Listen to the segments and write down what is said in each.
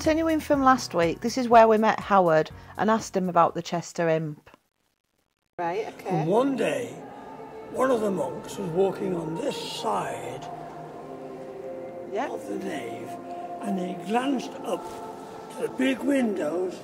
Continuing from last week, this is where we met Howard and asked him about the Chester Imp. Right, okay. And one day, one of the monks was walking on this side Yeah. of the nave and he glanced up to the big windows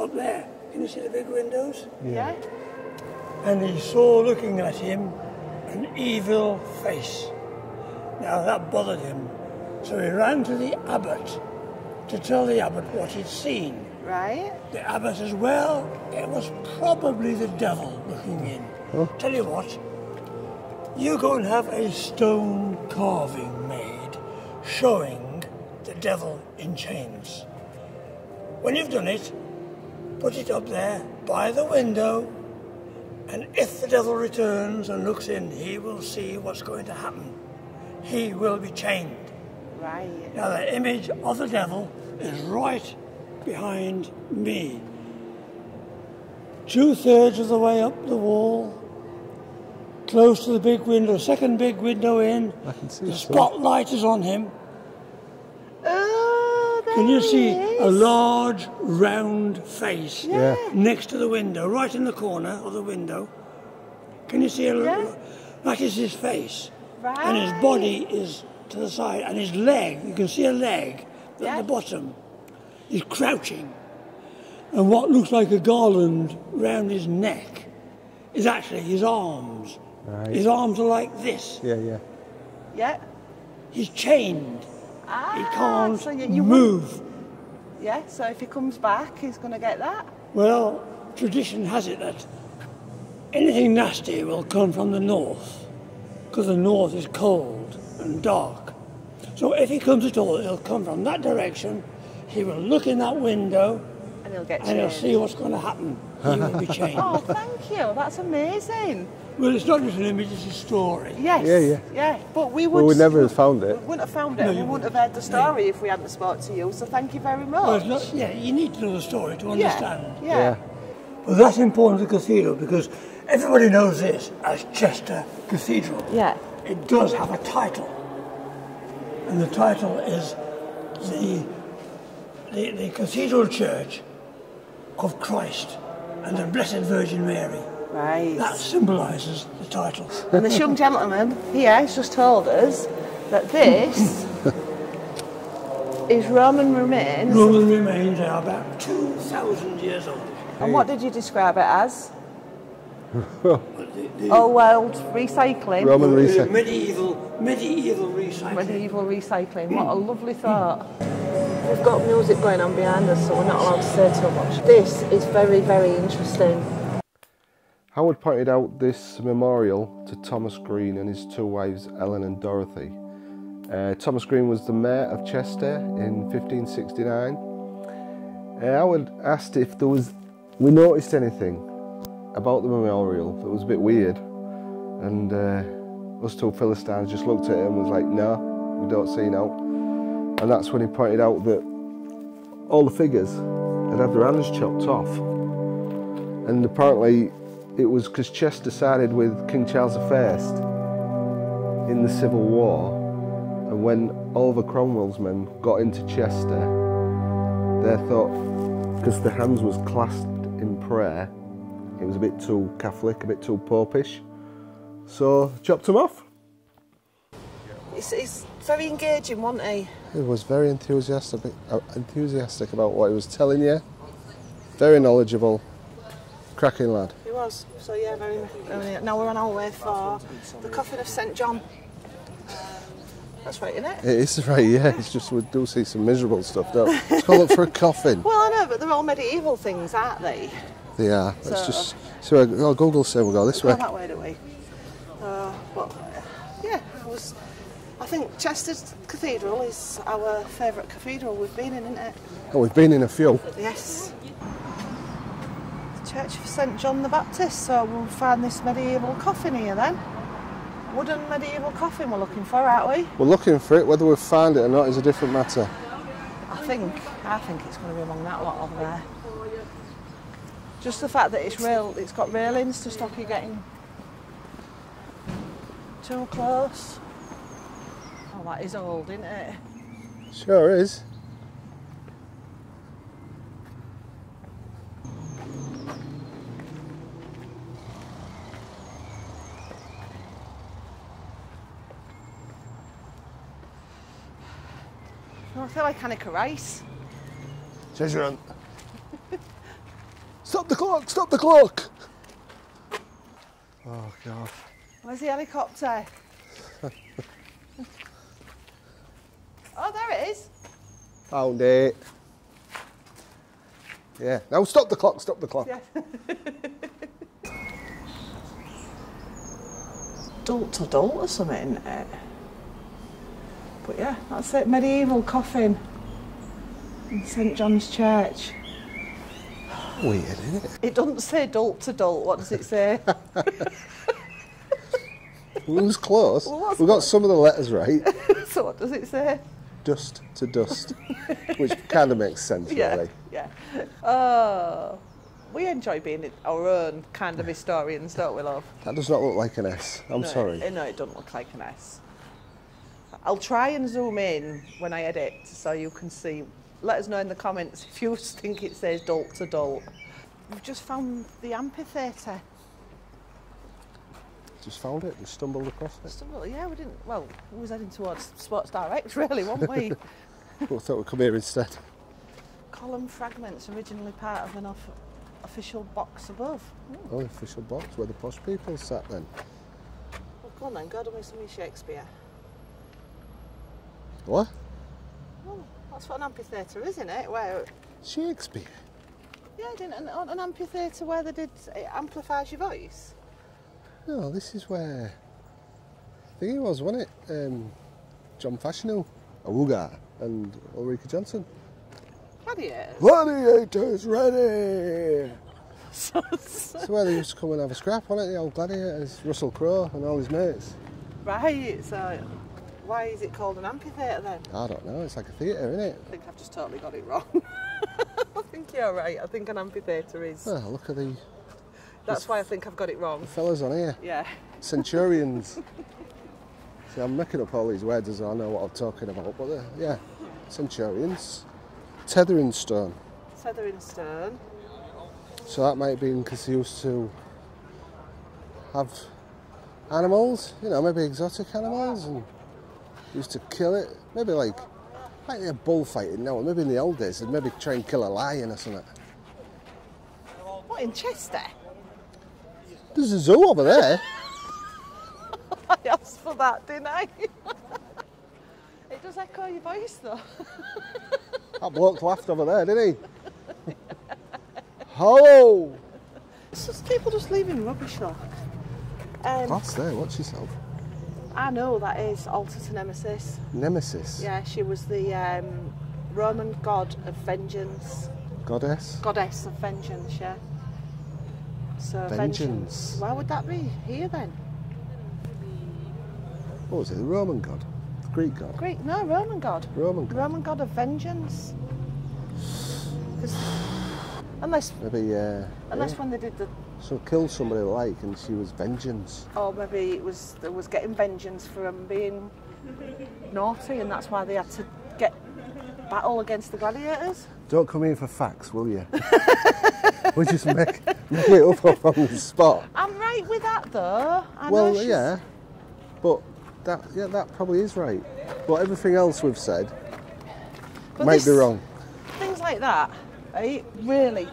up there. Can you see the big windows? Yeah. And he saw looking at him an evil face. Now that bothered him. So he ran to the abbot to tell the abbot what he'd seen. Right. The abbot says, well, it was probably the devil looking in. Tell you what, you go and have a stone carving made showing the devil in chains. When you've done it, put it up there by the window, and if the devil returns and looks in, he will see what's going to happen. He will be chained. Right. Now, the image of the devil is right behind me. Two thirds of the way up the wall, close to the big window, second big window in. I can see The it, spotlight is on him. Oh, there Can you see is. a large, round face Yeah. next to the window, right in the corner of the window? Can you see a little? Yeah. That is his face. And his body is to the side, and his leg, you can see a leg at Yeah. the bottom. He's crouching. And what looks like a garland round his neck is actually his arms. Right. His arms are like this. Yeah, yeah. Yeah. He's chained. Ah, He can't so you, you wouldn't- move. Yeah, so if he comes back, he's going to get that. Well, tradition has it that anything nasty will come from the north, because the north is cold and dark. So if he comes at all, he'll come from that direction. He will look in that window, And he'll get and he'll see what's going to happen. He will be chained. Oh, thank you. That's amazing. Well, it's not just an image; it's a story. Yes. Yeah, yeah. Yeah, but we would. Well, we never have found it. We wouldn't have found it. No, and we you wouldn't have heard the story if we hadn't spoke to you. So thank you very much. Well, it's not, yeah, you need to know the story to understand. Yeah. yeah. Yeah. But that's important to the cathedral because everybody knows this as Chester Cathedral. Yeah. It does have a title, and the title is the, the, the Cathedral Church of Christ and the Blessed Virgin Mary. Right. That symbolises the title. And this young gentleman here has just told us that this is Roman remains. Roman remains are about 2,000 years old. And what did you describe it as? But the- the- Old world recycling. Roman the reset. medieval, medieval recycling. Medieval recycling. What a lovely thought. We've got music going on behind us, so we're not allowed to say too much. This is very, very interesting. Howard pointed out this memorial to Thomas Green and his two wives, Ellen and Dorothy. Uh, Thomas Green was the mayor of Chester in 1569. Uh, Howard asked if there was, we noticed anything about the memorial that was a bit weird, and uh, us two Philistines just looked at it and was like, "No, we don't see now." And that's when he pointed out that all the figures had had their hands chopped off, and apparently it was because Chester sided with King Charles I in the Civil War, and when Oliver Cromwell's men got into Chester, they thought because the hands was clasped in prayer, it was a bit too Catholic, a bit too popish, so chopped them off. It's, it's very engaging, wasn't he? He was very enthusiastic, uh, enthusiastic about what he was telling you. Very knowledgeable, cracking lad. He was. So yeah, very. very now we're on our way for the coffin of St John. That's right, isn't it? It is right, yeah. It's just we do see some miserable stuff. Don't we? Let's go look for a coffin. Well, I know, but they're all medieval things, aren't they? They are. Let's So- just see. Where, oh, Google say we'll go this Go way. that way, do we? Uh, but uh, yeah, it was. I think Chester's Cathedral is our favourite cathedral we've been in, isn't it? Oh, we've been in a few. Yes. The Church of St John the Baptist. So we'll find this medieval coffin here then. Wooden medieval coffin we're looking for, aren't we? We're looking for it. Whether we find it or not is a different matter. I think I think it's going to be among that lot over there. Just the fact that it's real—it's got railings to stop you getting too close. Oh, that is old, isn't it? Sure is. Oh, I feel like Anneka Rice. Says you're on. Stop the clock! Stop the clock! Oh God. Where's the helicopter? oh, there it is. Found it. Yeah. Now stop the clock. Stop the clock. Yeah. Adult to adult or something, isn't it? But yeah, that's it. Medieval coffin in St John's Church. Weird, isn't it? It doesn't say adult to adult. What does it say? It was close. Well, we got some of the letters right. so what does it say? Dust to dust, which kind of makes sense, Yeah, really. yeah. Oh, we enjoy being our own kind of historians, don't we, love? That does not look like an S. I'm no, sorry. It, no, it doesn't look like an S. I'll try and zoom in when I edit so you can see. Let us know in the comments if you think it says adult to adult. We've just found the amphitheatre. Just found it and stumbled across it. Stumble- Yeah, we didn't. Well, we was heading towards Sports Direct, really, weren't we? We thought we'd come here instead. Column fragments originally part of an off- official box above. Hmm. Oh, the official box where the posh people sat then. Well, go on then, go to me some Shakespeare. What? That's what an amphitheatre is, isn't it? Where, Shakespeare. yeah, didn't an, an amphitheatre where they did it amplifies your voice. No, this is where. I think it was, wasn't it? Um, John Fashanu, Awuga, and Ulrika Jonsson. Gladiators. Gladiators ready! So- It's where they used to come and have a scrap, wasn't it? The old gladiators, Russell Crowe and all his mates. right. So, why is it called an amphitheatre then? I don't know, it's like a theatre, isn't it? I think I've just totally got it wrong. I think you're right. I think an amphitheatre is. Well, look at the That's why I think I've got it wrong. fellas on here. Yeah. Centurions. See, I'm making up all these words as I know what I'm talking about, but uh, yeah, Centurions. Tethering stone. Tethering stone. So that might be because he used to have animals, you know, maybe exotic animals, and used to kill it. Maybe like, like they're bullfighting now, maybe in the old days, they'd maybe try and kill a lion or something. What in Chester? There's a zoo over there. I asked for that, didn't I? it does echo your voice though. that bloke laughed over there, didn't he? Hello! It's just people just leaving rubbish though. Um, That's there, watch yourself. I know that is Altar to Nemesis. Nemesis. Yeah, she was the um, Roman god of vengeance, Goddess. goddess of vengeance. Yeah. So Vengeance. Why would that be here then? What was it? The Roman god? The Greek god? Greek? No, Roman god. Roman god. Roman god of vengeance. Unless, Maybe, uh, unless yeah. when they did the, So killed somebody like and she was vengeance. or maybe it was there was getting vengeance from being naughty, and that's why they had to get battle against the gladiators. Don't come in for facts, will you? we just make, make it up on the spot. I'm right with that though. I well, yeah, but that yeah that probably is right. But everything else we've said but might be wrong. Things like that, Really,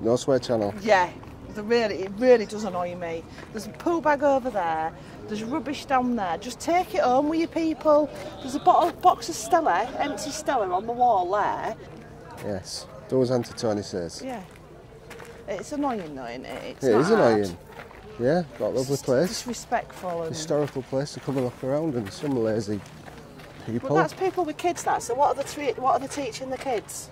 No swear channel. Yeah, the really, it really does annoy me. There's a poo bag over there. There's rubbish down there. Just take it home with you people. There's a bottle, box of Stella, empty Stella on the wall there. Yes, does Auntie Tony says. Yeah. It's annoying though, isn't it? It's Yeah, it is annoying. Yeah, got a lovely place. Disrespectful. Historical place to come and look around and some lazy But people. that's people with kids. That. So what are the what are they teaching the kids?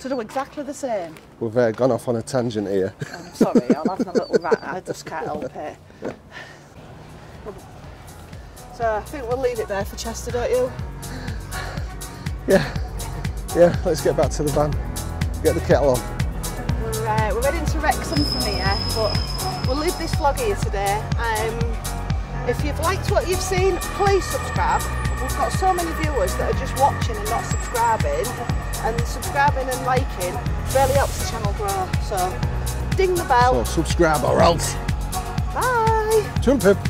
To do exactly the same. We've uh, gone off on a tangent here. I'm sorry, I'm having a little rant. I just can't help it. So I think we'll leave it there for Chester, don't you? yeah, yeah, let's get back to the van. Get the kettle on. We're, uh, we're heading to Wrexham from here, but we'll leave this vlog here today. Um, if you've liked what you've seen, please subscribe. We've got so many viewers that are just watching and not subscribing, and subscribing and liking really helps the channel grow. So ding the bell. So subscribe or else. Bye. Jump.